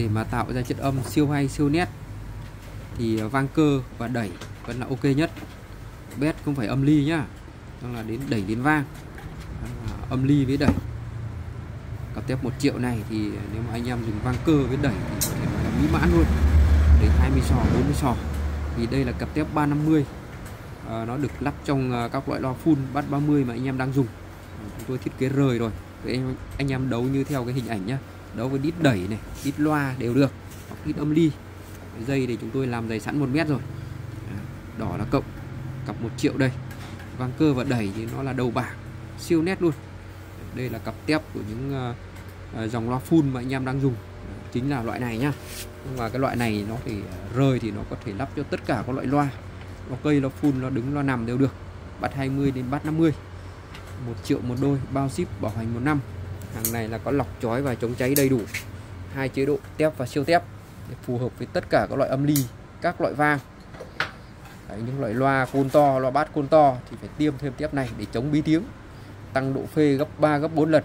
để mà tạo ra chất âm siêu hay siêu nét thì vang cơ và đẩy vẫn là ok nhất. Bét không phải âm ly nhá đó là đến đẩy đến vang. Âm ly với đẩy. Cặp tép 1 triệu này thì nếu mà anh em dùng vang cơ với đẩy thì có thể nói là mỹ mãn luôn. Đến 20 sò 40 sò. Vì đây là cặp tép 350 à, ờ, nó được lắp trong ờ, các loại loa full bass 30 mà anh em đang dùng. Chúng tôi thiết kế rời rồi. Vậy anh, anh em đấu như theo cái hình ảnh nhá đối với đít đẩy này đít loa đều được hoặc đít âm ly. Dây thì chúng tôi làm dày sẵn một mét rồi. À, đỏ là cộng cặp 1 triệu đây. Vang cơ và đẩy thì nó là đầu bảng siêu nét luôn. Đây là cặp tép của những uh, dòng loa full mà anh em đang dùng. Chính là loại này nhá. Nhưng mà cái loại này nó thì rời thì nó có thể lắp cho tất cả các loại loa. Loa cây loa full loa đứng loa nằm đều được. Bắt 20 đến bắt 50 1 triệu một đôi bao ship bảo hành một năm hàng này là có lọc chói và chống cháy đầy đủ. Hai chế độ tép và siêu tép để phù hợp với tất cả các loại âm ly các loại vang. Đấy, những loại loa côn to loa bát côn to thì phải tiêm thêm tép này để chống bí tiếng tăng độ phê gấp 3 gấp 4 lần.